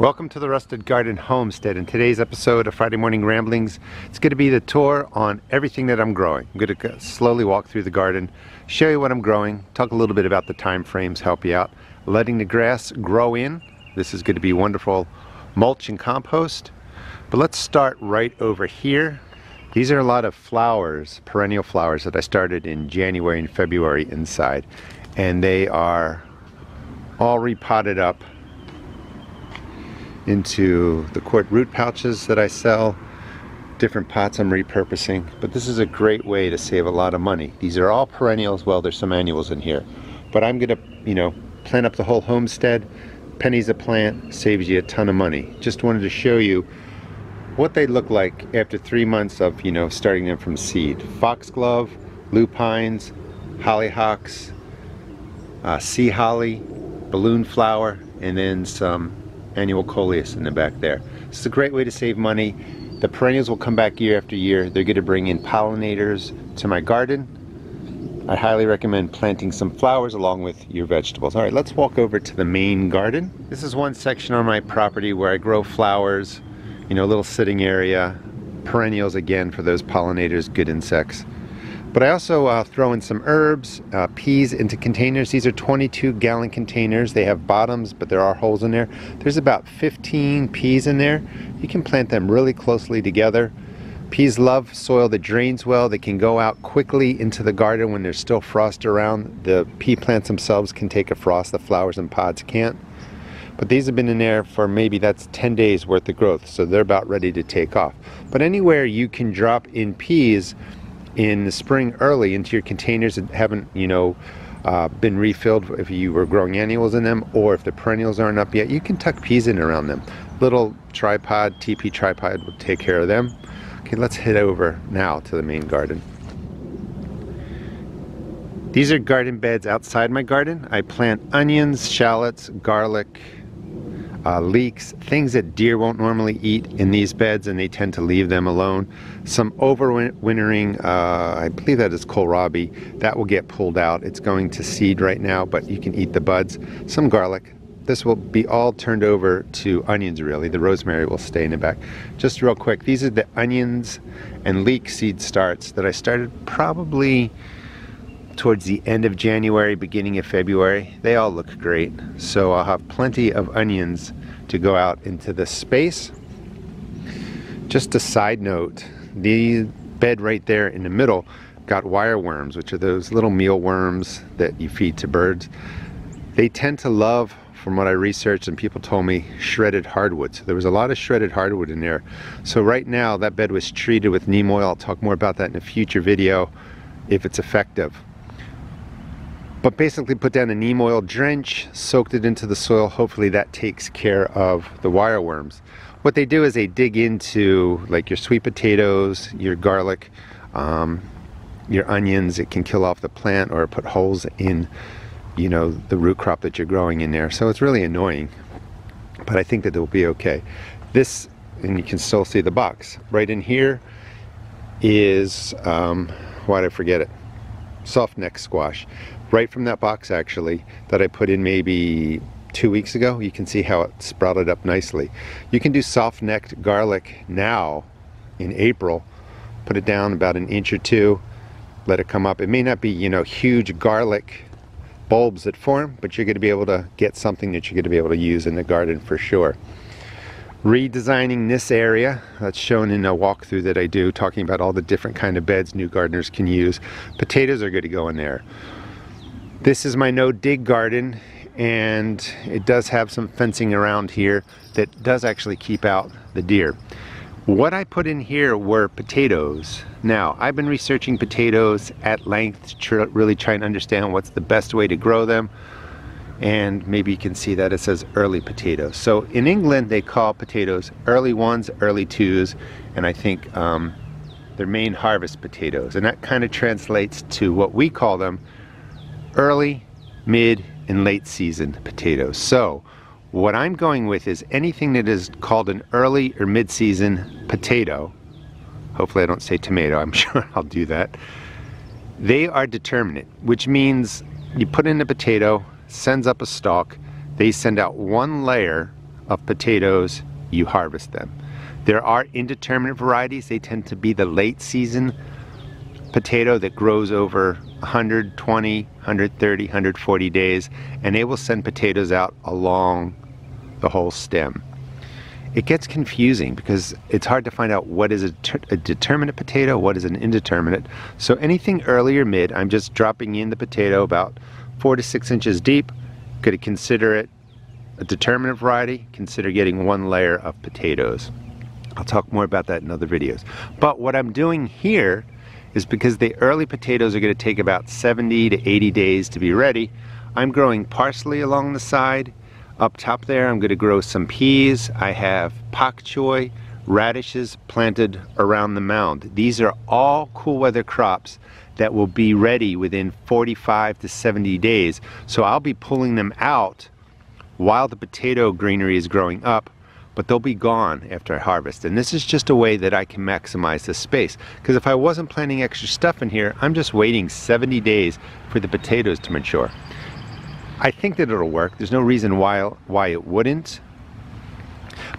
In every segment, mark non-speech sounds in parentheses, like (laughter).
Welcome to the Rusted Garden Homestead. In today's episode of Friday Morning Ramblings, it's going to be the tour on everything that I'm growing. I'm going to slowly walk through the garden, show you what I'm growing, talk a little bit about the time frames, help you out, letting the grass grow in. This is going to be wonderful mulch and compost. But let's start right over here. These are a lot of flowers, perennial flowers that I started in January and February inside. And they are all repotted up into the quart root pouches that I sell. Different pots I'm repurposing, but this is a great way to save a lot of money. These are all perennials, well there's some annuals in here. But I'm gonna, you know, plant up the whole homestead. Pennies a plant, saves you a ton of money. Just wanted to show you what they look like after three months of, you know, starting them from seed. Foxglove, lupines, hollyhocks, uh, sea holly, balloon flower, and then some annual coleus in the back there. This is a great way to save money. The perennials will come back year after year. They're going to bring in pollinators to my garden. I highly recommend planting some flowers along with your vegetables. All right, let's walk over to the main garden. This is one section on my property where I grow flowers, you know, a little sitting area, perennials again for those pollinators, good insects. But I also uh, throw in some herbs, uh, peas into containers. These are 22 gallon containers. They have bottoms, but there are holes in there. There's about 15 peas in there. You can plant them really closely together. Peas love soil that drains well. They can go out quickly into the garden when there's still frost around. The pea plants themselves can take a frost. The flowers and pods can't. But these have been in there for maybe that's 10 days worth of growth. So they're about ready to take off. But anywhere you can drop in peas, in the spring early into your containers that haven't, you know, uh, been refilled if you were growing annuals in them or if the perennials aren't up yet, you can tuck peas in around them. Little tripod, TP tripod will take care of them. Okay, let's head over now to the main garden. These are garden beds outside my garden. I plant onions, shallots, garlic, uh, leeks, things that deer won't normally eat in these beds and they tend to leave them alone. Some overwintering, uh, I believe that is kohlrabi, that will get pulled out. It's going to seed right now, but you can eat the buds. Some garlic. This will be all turned over to onions really. The rosemary will stay in the back. Just real quick, these are the onions and leek seed starts that I started probably towards the end of January, beginning of February. They all look great. So I'll have plenty of onions to go out into the space. Just a side note, the bed right there in the middle got wire worms, which are those little mealworms that you feed to birds. They tend to love, from what I researched and people told me, shredded hardwood. So there was a lot of shredded hardwood in there. So right now that bed was treated with neem oil. I'll talk more about that in a future video if it's effective but basically put down a neem oil drench, soaked it into the soil. Hopefully that takes care of the wireworms. What they do is they dig into like your sweet potatoes, your garlic, um, your onions. It can kill off the plant or put holes in, you know, the root crop that you're growing in there. So it's really annoying, but I think that will be okay. This, and you can still see the box. Right in here is, um, why did I forget it? Soft neck squash right from that box actually that I put in maybe two weeks ago. You can see how it sprouted up nicely. You can do soft-necked garlic now in April. Put it down about an inch or two. Let it come up. It may not be, you know, huge garlic bulbs that form, but you're going to be able to get something that you're going to be able to use in the garden for sure. Redesigning this area, that's shown in a walkthrough that I do, talking about all the different kind of beds new gardeners can use. Potatoes are going to go in there. This is my no dig garden and it does have some fencing around here that does actually keep out the deer. What I put in here were potatoes. Now, I've been researching potatoes at length to really try and understand what's the best way to grow them. And maybe you can see that it says early potatoes. So in England, they call potatoes early ones, early twos, and I think um, they're main harvest potatoes. And that kind of translates to what we call them early, mid, and late season potatoes. So what I'm going with is anything that is called an early or mid-season potato, hopefully I don't say tomato, I'm (laughs) sure I'll do that, they are determinate, which means you put in a potato, sends up a stalk, they send out one layer of potatoes, you harvest them. There are indeterminate varieties. They tend to be the late season potato that grows over 120, 130, 140 days, and they will send potatoes out along the whole stem. It gets confusing because it's hard to find out what is a, a determinate potato, what is an indeterminate. So anything early or mid, I'm just dropping in the potato about four to six inches deep. Could consider it a determinate variety, consider getting one layer of potatoes. I'll talk more about that in other videos. But what I'm doing here is because the early potatoes are going to take about 70 to 80 days to be ready, I'm growing parsley along the side. Up top there, I'm going to grow some peas. I have pak choi, radishes planted around the mound. These are all cool weather crops that will be ready within 45 to 70 days. So I'll be pulling them out while the potato greenery is growing up but they'll be gone after I harvest. And this is just a way that I can maximize the space. Because if I wasn't planting extra stuff in here, I'm just waiting 70 days for the potatoes to mature. I think that it'll work. There's no reason why, why it wouldn't.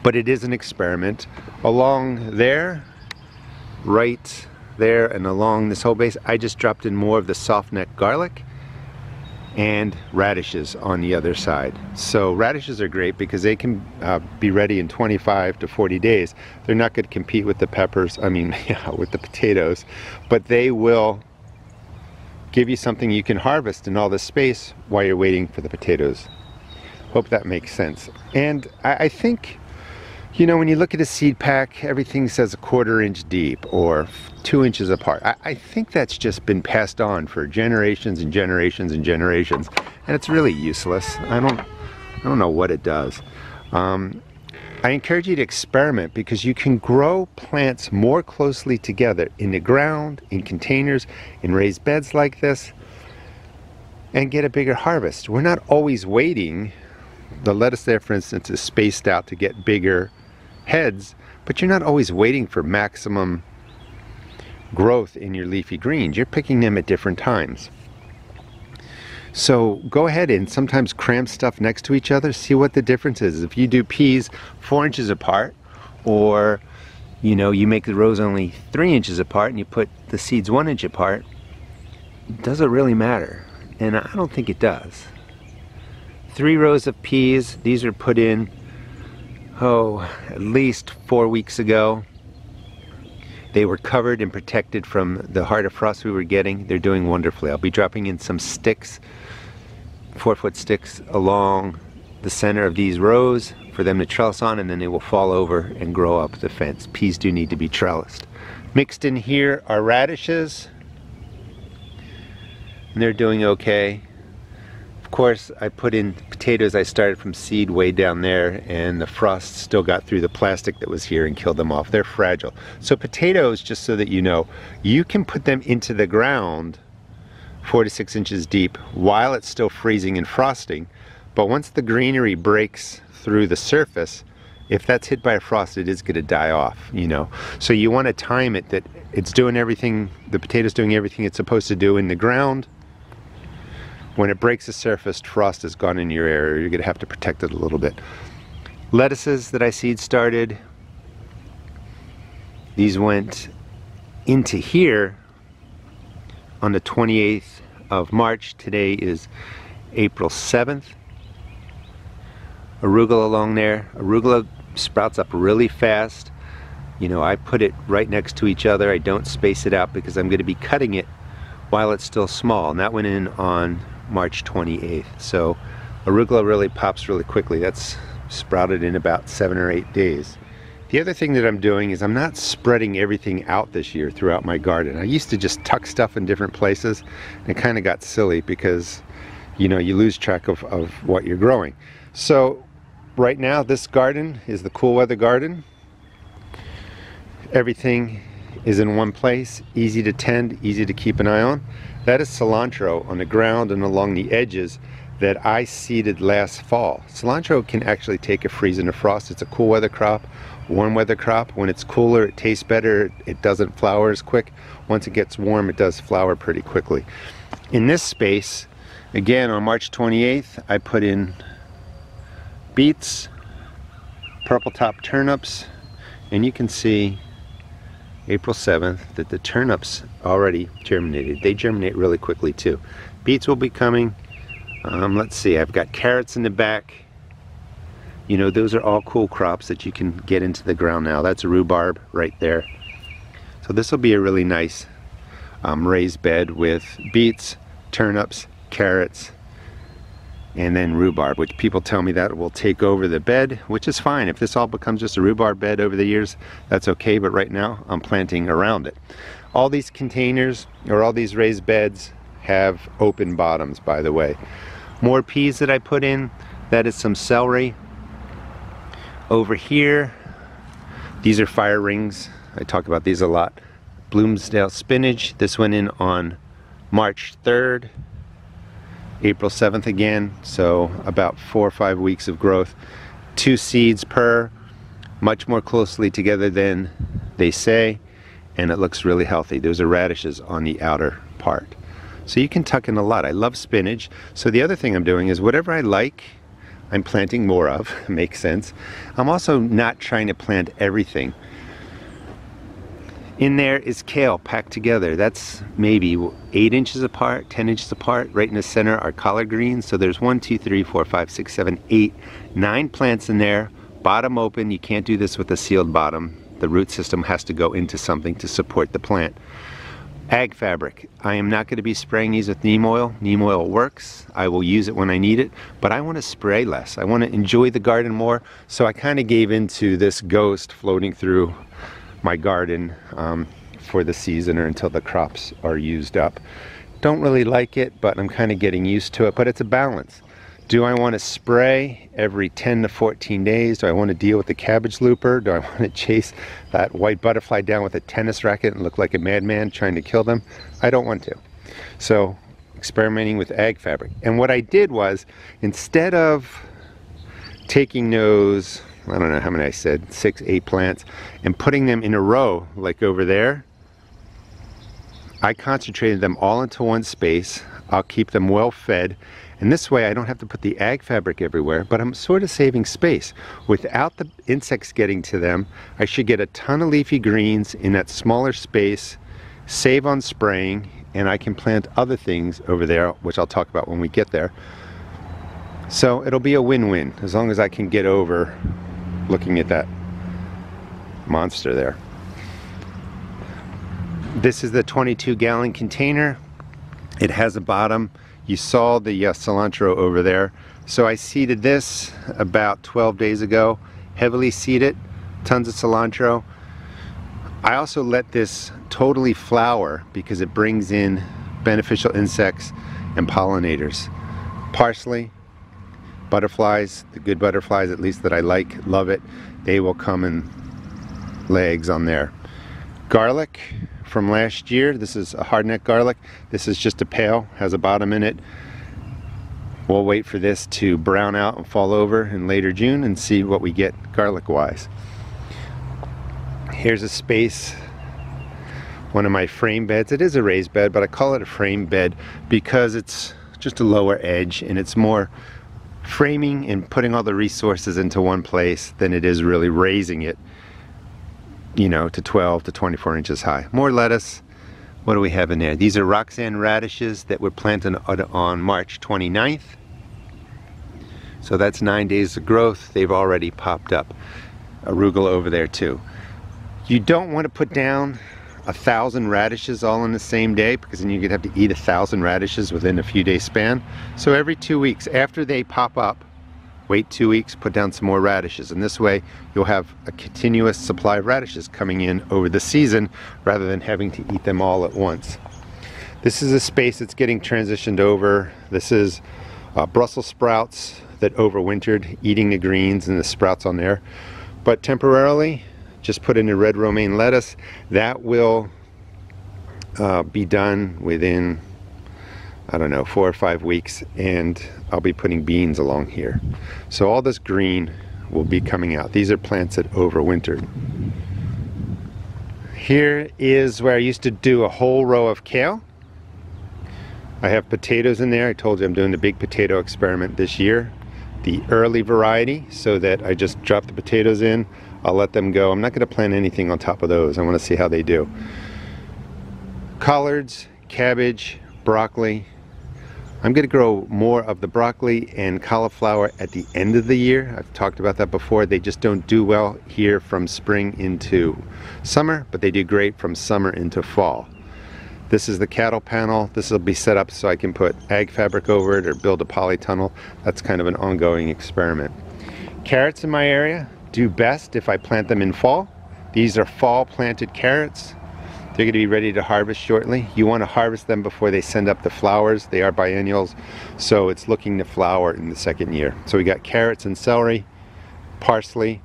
But it is an experiment. Along there, right there, and along this whole base, I just dropped in more of the soft neck garlic and radishes on the other side. So radishes are great because they can uh, be ready in 25 to 40 days. They're not going to compete with the peppers, I mean, (laughs) with the potatoes, but they will give you something you can harvest in all this space while you're waiting for the potatoes. Hope that makes sense. And I, I think you know, when you look at a seed pack, everything says a quarter inch deep or two inches apart. I, I, think that's just been passed on for generations and generations and generations, and it's really useless. I don't, I don't know what it does. Um, I encourage you to experiment because you can grow plants more closely together in the ground, in containers, in raised beds like this, and get a bigger harvest. We're not always waiting. The lettuce there, for instance, is spaced out to get bigger heads, but you're not always waiting for maximum growth in your leafy greens. You're picking them at different times. So go ahead and sometimes cram stuff next to each other, see what the difference is. If you do peas four inches apart, or you know, you make the rows only three inches apart and you put the seeds one inch apart, does it really matter? And I don't think it does. Three rows of peas, these are put in oh, at least four weeks ago. They were covered and protected from the heart of frost we were getting. They're doing wonderfully. I'll be dropping in some sticks, four foot sticks along the center of these rows for them to trellis on and then they will fall over and grow up the fence. Peas do need to be trellised. Mixed in here are radishes. And they're doing okay. Of course, I put in potatoes I started from seed way down there and the frost still got through the plastic that was here and killed them off. They're fragile. So potatoes, just so that you know, you can put them into the ground four to six inches deep while it's still freezing and frosting. But once the greenery breaks through the surface, if that's hit by a frost, it is going to die off, you know. So you want to time it that it's doing everything, the potato's doing everything it's supposed to do in the ground, when it breaks the surface, frost has gone in your area. You're going to have to protect it a little bit. Lettuces that I seed started, these went into here on the 28th of March. Today is April 7th. Arugula along there. Arugula sprouts up really fast. You know, I put it right next to each other. I don't space it out because I'm going to be cutting it while it's still small. And that went in on March 28th. So arugula really pops really quickly. That's sprouted in about seven or eight days. The other thing that I'm doing is I'm not spreading everything out this year throughout my garden. I used to just tuck stuff in different places and it kind of got silly because you know you lose track of, of what you're growing. So right now this garden is the cool weather garden. Everything is in one place, easy to tend, easy to keep an eye on. That is cilantro on the ground and along the edges that I seeded last fall. Cilantro can actually take a freeze and a frost. It's a cool weather crop, warm weather crop. When it's cooler, it tastes better. It doesn't flower as quick. Once it gets warm, it does flower pretty quickly. In this space, again on March 28th, I put in beets, purple top turnips and you can see April 7th that the turnips already germinated. They germinate really quickly too. Beets will be coming. Um, let's see, I've got carrots in the back. You know, those are all cool crops that you can get into the ground now. That's rhubarb right there. So this will be a really nice um, raised bed with beets, turnips, carrots, and then rhubarb, which people tell me that will take over the bed, which is fine. If this all becomes just a rhubarb bed over the years, that's okay, but right now I'm planting around it. All these containers, or all these raised beds, have open bottoms, by the way. More peas that I put in, that is some celery. Over here, these are fire rings. I talk about these a lot. Bloomsdale spinach, this went in on March 3rd. April 7th again, so about four or five weeks of growth. Two seeds per, much more closely together than they say, and it looks really healthy. Those are radishes on the outer part. So you can tuck in a lot. I love spinach. So the other thing I'm doing is whatever I like, I'm planting more of, (laughs) makes sense. I'm also not trying to plant everything. In there is kale packed together. That's maybe eight inches apart, 10 inches apart. Right in the center are collard greens. So there's one, two, three, four, five, six, seven, eight, nine plants in there. Bottom open. You can't do this with a sealed bottom. The root system has to go into something to support the plant. Ag fabric. I am not going to be spraying these with neem oil. Neem oil works. I will use it when I need it, but I want to spray less. I want to enjoy the garden more. So I kind of gave into this ghost floating through my garden um, for the season or until the crops are used up. Don't really like it, but I'm kind of getting used to it, but it's a balance. Do I want to spray every 10 to 14 days? Do I want to deal with the cabbage looper? Do I (laughs) want to chase that white butterfly down with a tennis racket and look like a madman trying to kill them? I don't want to. So experimenting with ag fabric. And what I did was, instead of taking those I don't know how many I said, six, eight plants, and putting them in a row, like over there, I concentrated them all into one space. I'll keep them well fed. And this way I don't have to put the ag fabric everywhere, but I'm sort of saving space. Without the insects getting to them, I should get a ton of leafy greens in that smaller space, save on spraying, and I can plant other things over there, which I'll talk about when we get there. So it'll be a win-win as long as I can get over looking at that monster there. This is the 22 gallon container. It has a bottom. You saw the uh, cilantro over there. So I seeded this about 12 days ago, heavily seeded, tons of cilantro. I also let this totally flower because it brings in beneficial insects and pollinators. Parsley, butterflies, the good butterflies at least that I like, love it, they will come and lay eggs on there. Garlic from last year, this is a hardneck garlic. This is just a pail, has a bottom in it. We'll wait for this to brown out and fall over in later June and see what we get garlic wise. Here's a space one of my frame beds. It is a raised bed, but I call it a frame bed because it's just a lower edge and it's more framing and putting all the resources into one place than it is really raising it you know to 12 to 24 inches high. More lettuce. What do we have in there? These are Roxanne radishes that were planted on March 29th so that's nine days of growth. They've already popped up. Arugula over there too. You don't want to put down a thousand radishes all in the same day because then you'd have to eat a thousand radishes within a few days span. So every two weeks after they pop up, wait two weeks, put down some more radishes. And this way you'll have a continuous supply of radishes coming in over the season rather than having to eat them all at once. This is a space that's getting transitioned over. This is uh, Brussels sprouts that overwintered, eating the greens and the sprouts on there. But temporarily, just put in a red romaine lettuce. That will uh, be done within, I don't know, four or five weeks, and I'll be putting beans along here. So all this green will be coming out. These are plants that overwintered. Here is where I used to do a whole row of kale. I have potatoes in there. I told you I'm doing the big potato experiment this year. the early variety so that I just drop the potatoes in. I'll let them go. I'm not going to plant anything on top of those. I want to see how they do. Collards, cabbage, broccoli. I'm going to grow more of the broccoli and cauliflower at the end of the year. I've talked about that before. They just don't do well here from spring into summer, but they do great from summer into fall. This is the cattle panel. This will be set up so I can put ag fabric over it or build a polytunnel. That's kind of an ongoing experiment. Carrots in my area do best if I plant them in fall. These are fall planted carrots. They're going to be ready to harvest shortly. You want to harvest them before they send up the flowers. They are biennials, so it's looking to flower in the second year. So we got carrots and celery, parsley,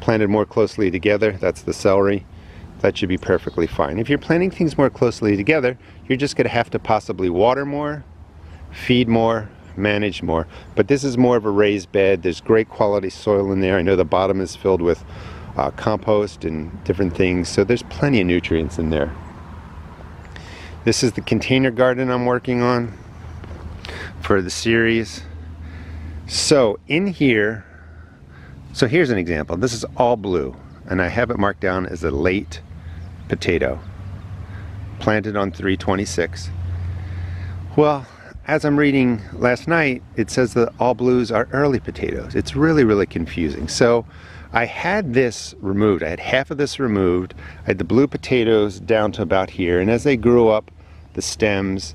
planted more closely together. That's the celery that should be perfectly fine. If you're planting things more closely together, you're just going to have to possibly water more, feed more, manage more. But this is more of a raised bed. There's great quality soil in there. I know the bottom is filled with uh, compost and different things, so there's plenty of nutrients in there. This is the container garden I'm working on for the series. So in here, so here's an example. This is all blue and I have it marked down as a late potato planted on 326. Well, as I'm reading last night, it says that all blues are early potatoes. It's really, really confusing. So I had this removed. I had half of this removed. I had the blue potatoes down to about here. And as they grew up, the stems,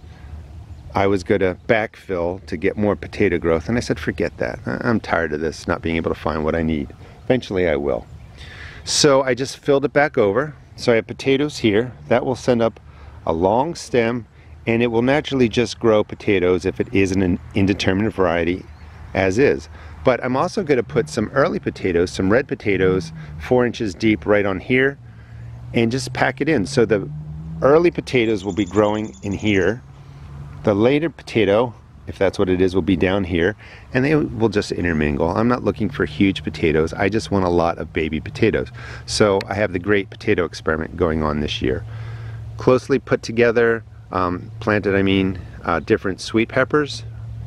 I was going to backfill to get more potato growth. And I said, forget that. I'm tired of this, not being able to find what I need. Eventually I will. So I just filled it back over so I have potatoes here. That will send up a long stem and it will naturally just grow potatoes if it isn't an indeterminate variety as is. But I'm also going to put some early potatoes, some red potatoes, four inches deep right on here and just pack it in. So the early potatoes will be growing in here. The later potato if that's what it is, will be down here and they will just intermingle. I'm not looking for huge potatoes. I just want a lot of baby potatoes. So I have the great potato experiment going on this year. Closely put together, um, planted I mean, uh, different sweet peppers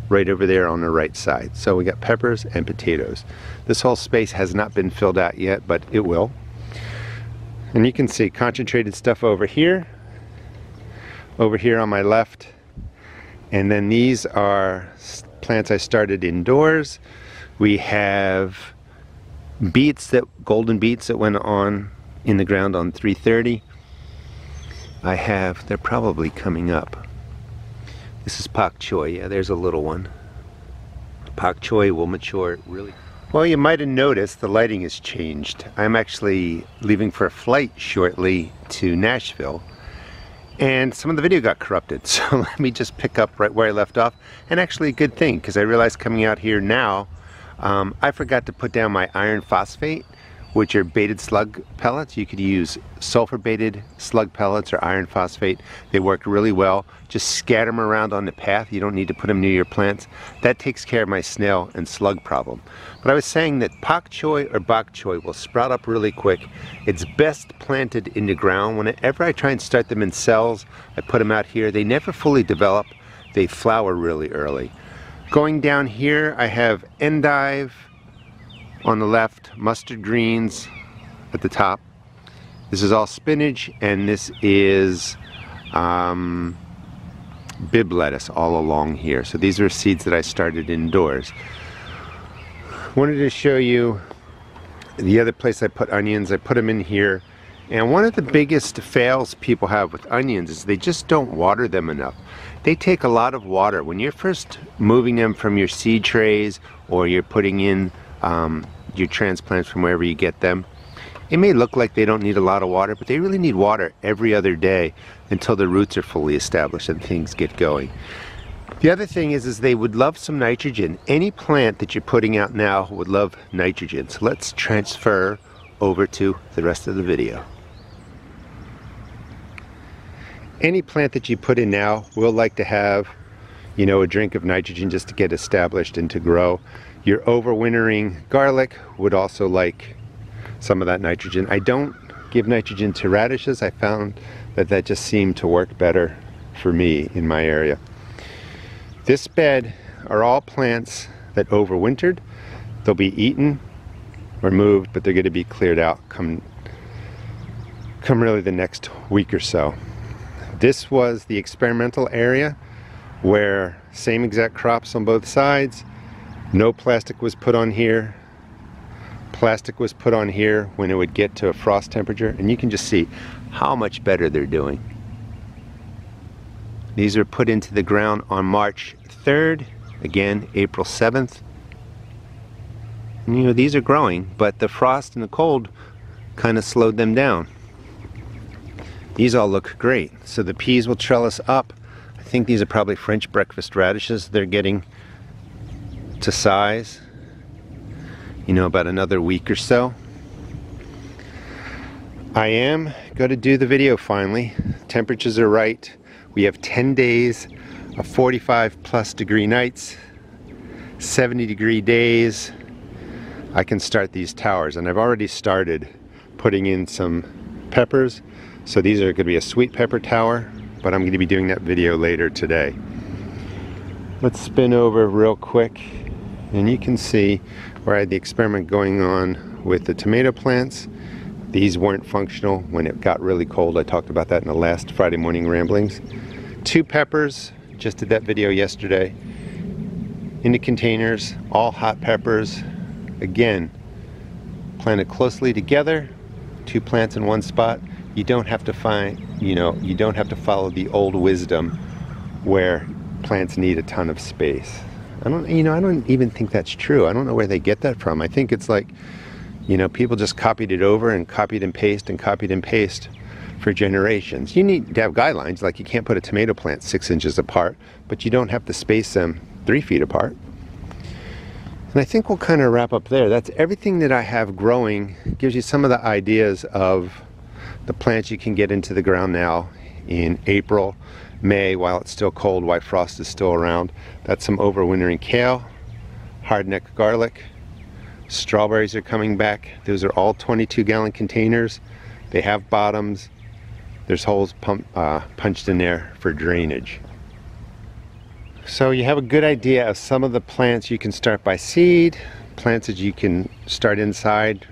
right over there on the right side. So we got peppers and potatoes. This whole space has not been filled out yet, but it will. And you can see concentrated stuff over here. Over here on my left, and then these are plants I started indoors. We have beets that, golden beets that went on in the ground on 330. I have, they're probably coming up. This is pak choi, yeah, there's a little one. Pak choi will mature really. Well, you might have noticed the lighting has changed. I'm actually leaving for a flight shortly to Nashville and some of the video got corrupted (laughs) so let me just pick up right where I left off and actually a good thing because I realized coming out here now um, I forgot to put down my iron phosphate which are baited slug pellets. You could use sulfur baited slug pellets or iron phosphate. They work really well. Just scatter them around on the path. You don't need to put them near your plants. That takes care of my snail and slug problem. But I was saying that pak choi or bok choy will sprout up really quick. It's best planted in the ground. Whenever I try and start them in cells, I put them out here. They never fully develop. They flower really early. Going down here, I have endive, on the left, mustard greens at the top. This is all spinach and this is um, Bibb lettuce all along here. So these are seeds that I started indoors. Wanted to show you the other place I put onions. I put them in here. And one of the biggest fails people have with onions is they just don't water them enough. They take a lot of water. When you're first moving them from your seed trays or you're putting in um, your transplants from wherever you get them. It may look like they don't need a lot of water, but they really need water every other day until the roots are fully established and things get going. The other thing is, is they would love some nitrogen. Any plant that you're putting out now would love nitrogen. So let's transfer over to the rest of the video. Any plant that you put in now will like to have, you know, a drink of nitrogen just to get established and to grow. Your overwintering garlic would also like some of that nitrogen. I don't give nitrogen to radishes. I found that that just seemed to work better for me in my area. This bed are all plants that overwintered. They'll be eaten, removed, but they're going to be cleared out come come really the next week or so. This was the experimental area where same exact crops on both sides. No plastic was put on here. Plastic was put on here when it would get to a frost temperature and you can just see how much better they're doing. These are put into the ground on March 3rd, again April 7th. And, you know, these are growing, but the frost and the cold kind of slowed them down. These all look great. So the peas will trellis up. I think these are probably French breakfast radishes. They're getting to size, you know, about another week or so. I am going to do the video finally. Temperatures are right. We have 10 days of 45 plus degree nights, 70 degree days. I can start these towers and I've already started putting in some peppers so these are going to be a sweet pepper tower, but I'm going to be doing that video later today. Let's spin over real quick and you can see where I had the experiment going on with the tomato plants. These weren't functional when it got really cold. I talked about that in the last Friday morning ramblings. Two peppers, just did that video yesterday. In the containers, all hot peppers. Again, planted closely together, two plants in one spot you don't have to find, you know, you don't have to follow the old wisdom where plants need a ton of space. I don't, you know, I don't even think that's true. I don't know where they get that from. I think it's like, you know, people just copied it over and copied and paste and copied and paste for generations. You need to have guidelines, like you can't put a tomato plant six inches apart, but you don't have to space them three feet apart. And I think we'll kind of wrap up there. That's everything that I have growing, gives you some of the ideas of the plants you can get into the ground now in April, May, while it's still cold, white frost is still around. That's some overwintering kale, hardneck garlic, strawberries are coming back. Those are all 22 gallon containers. They have bottoms. There's holes pump, uh, punched in there for drainage. So you have a good idea of some of the plants you can start by seed, plants that you can start inside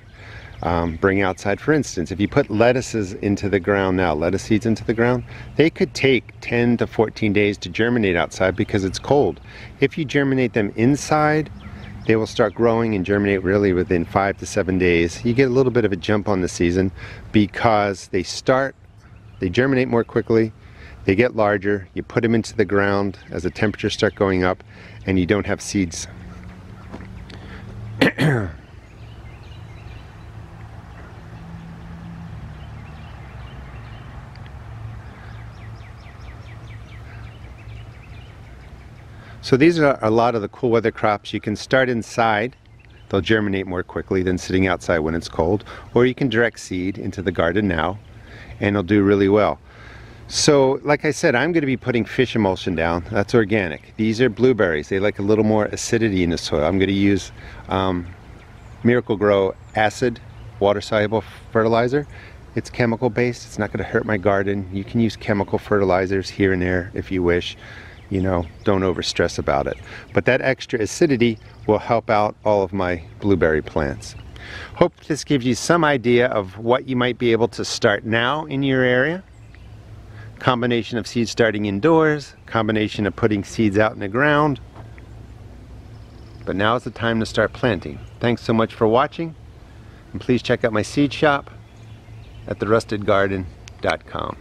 um, bring outside. For instance, if you put lettuces into the ground now, lettuce seeds into the ground, they could take 10 to 14 days to germinate outside because it's cold. If you germinate them inside, they will start growing and germinate really within five to seven days. You get a little bit of a jump on the season because they start, they germinate more quickly, they get larger, you put them into the ground as the temperatures start going up and you don't have seeds (clears throat) So these are a lot of the cool weather crops. You can start inside. They'll germinate more quickly than sitting outside when it's cold. Or you can direct seed into the garden now and it'll do really well. So like I said, I'm going to be putting fish emulsion down. That's organic. These are blueberries. They like a little more acidity in the soil. I'm going to use um, Miracle-Gro acid water soluble fertilizer. It's chemical based. It's not going to hurt my garden. You can use chemical fertilizers here and there if you wish you know, don't over stress about it. But that extra acidity will help out all of my blueberry plants. Hope this gives you some idea of what you might be able to start now in your area. Combination of seeds starting indoors, combination of putting seeds out in the ground. But now is the time to start planting. Thanks so much for watching. And please check out my seed shop at therustedgarden.com.